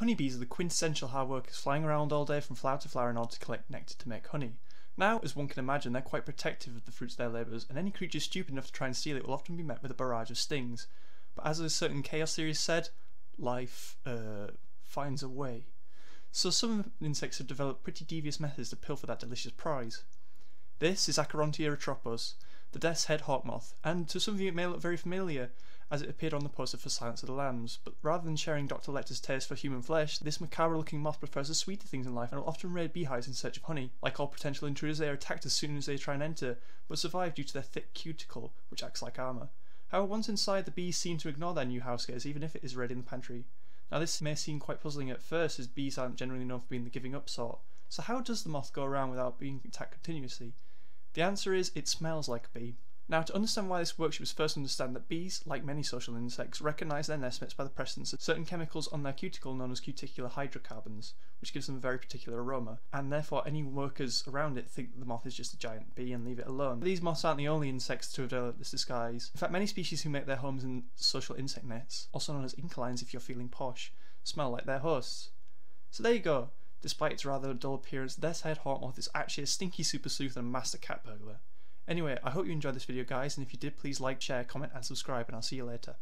Honeybees are the quintessential hard workers flying around all day from flower to flower in order to collect nectar to make honey. Now, as one can imagine, they're quite protective of the fruits of their labours, and any creature stupid enough to try and steal it will often be met with a barrage of stings. But as a certain Chaos theorist said, life uh, finds a way. So some insects have developed pretty devious methods to pilfer that delicious prize. This is Acherontia atropos, the Death's Head hawk moth, and to some of you it may look very familiar, as it appeared on the poster for Silence of the Lambs, but rather than sharing Dr. Lecter's taste for human flesh, this macabre looking moth prefers the sweeter things in life and will often raid beehives in search of honey. Like all potential intruders, they are attacked as soon as they try and enter, but survive due to their thick cuticle, which acts like armour. However, once inside, the bees seem to ignore their new house guests, even if it is ready in the pantry. Now, this may seem quite puzzling at first, as bees aren't generally known for being the giving up sort. So, how does the moth go around without being attacked continuously? The answer is it smells like a bee. Now, to understand why this works, you must first understand that bees, like many social insects, recognise their nest mates by the presence of certain chemicals on their cuticle known as cuticular hydrocarbons, which gives them a very particular aroma, and therefore any workers around it think the moth is just a giant bee and leave it alone. But these moths aren't the only insects to have developed this disguise. In fact, many species who make their homes in social insect nets, also known as inquilines if you're feeling posh, smell like their hosts. So there you go. Despite its rather dull appearance, Death's Head hawk moth is actually a stinky super sleuth and a master cat burglar. Anyway, I hope you enjoyed this video guys, and if you did, please like, share, comment and subscribe, and I'll see you later.